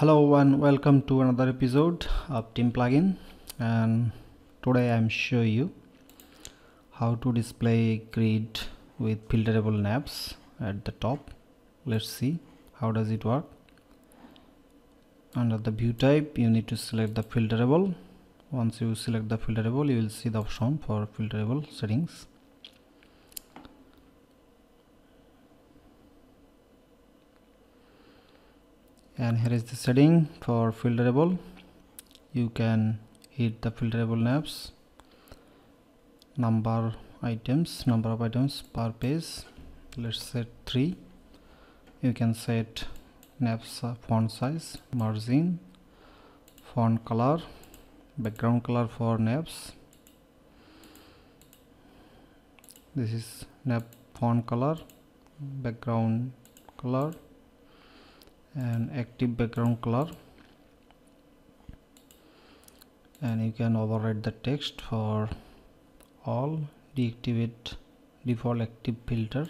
hello and welcome to another episode of team plugin. And today i'm show you how to display grid with filterable navs at the top. Let's see how does it work. Under the view type you need to select the filterable. Once you select the filterable you will see the option for filterable settings and here is the setting for filterable. You can hit the filterable navs number items number of items per page. Let's set 3 you can set navs font size margin font color background color for navs this is nav font color background color and active background color. And you can override the text for all deactivate default active filter.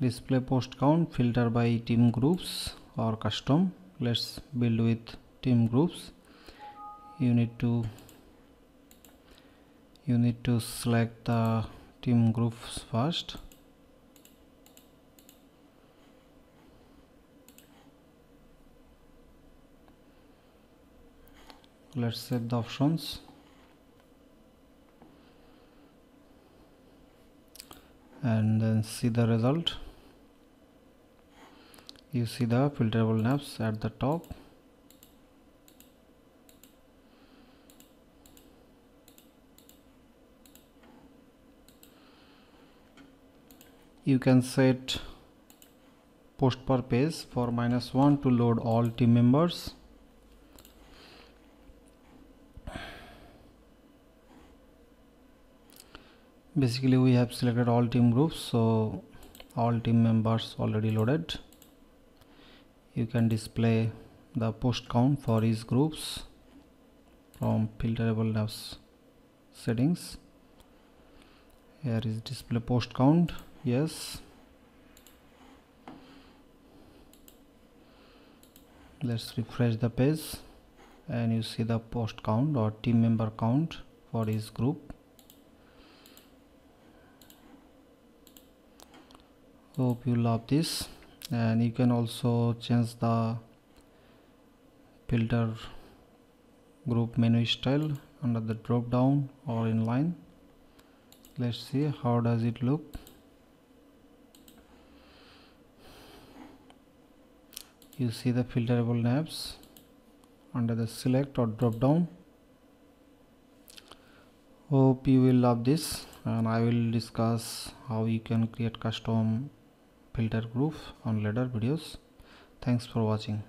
Display post count filter by team groups or custom. Let's build with team groups. You need to you need to select the team groups first let's set the options. And then see the result. You see the filterable navs at the top. You can set post per page for minus 1 to load all team members basically we have selected all team groups so all team members already loaded. You can display the post count for each groups from filterable navs settings. Here is display post count yes. Let's refresh the page and you see the post count or team member count for each group hope you love this. And you can also change the filter group menu style under the drop down or in line. Let's see how does it look. You see the filterable navs under the select or drop down. Hope you will love this and I will discuss how you can create custom filter group on later videos. Thanks for watching